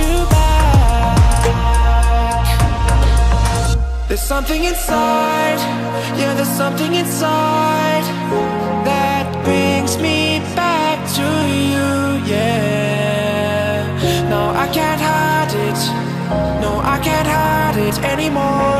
you back. There's something inside, yeah, there's something inside that brings me back to you, yeah. No, I can't hide it. No, I can't hide it anymore.